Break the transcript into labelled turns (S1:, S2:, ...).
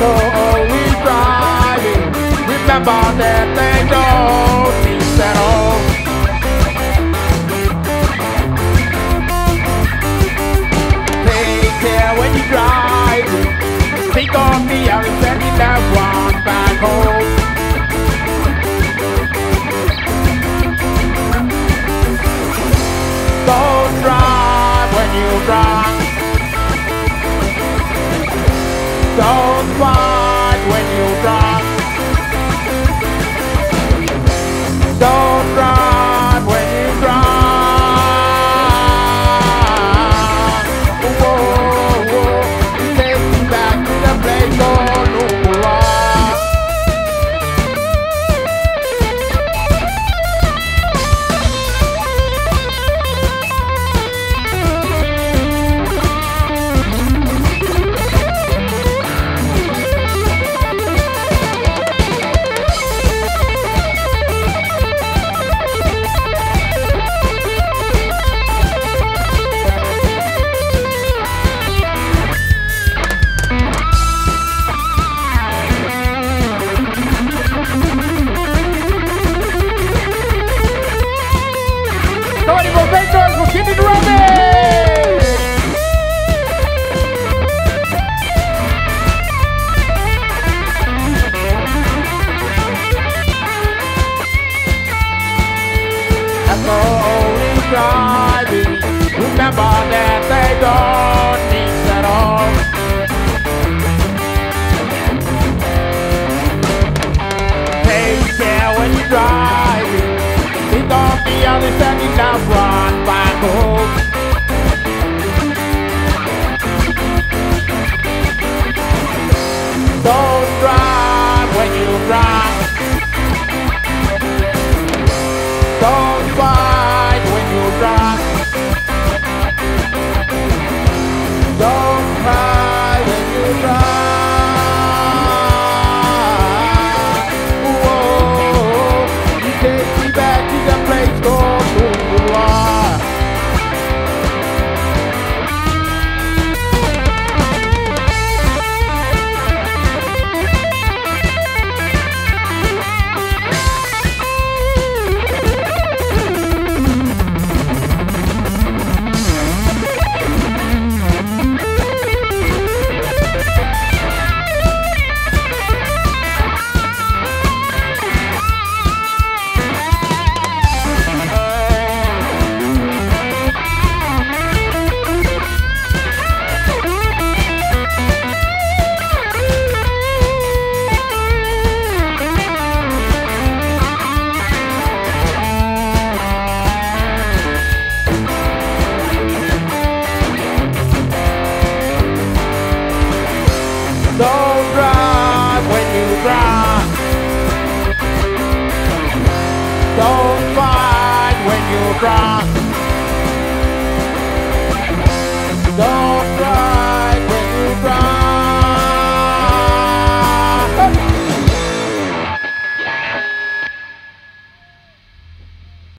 S1: always driving. Remember that they don't need at all. Take care when you drive. Think of me, I'll Don't Remember that they don't need at all. Take care when you drive. Think of the other standing now, run back home. Don't drive when you drunk. Don't fight drunk. Don't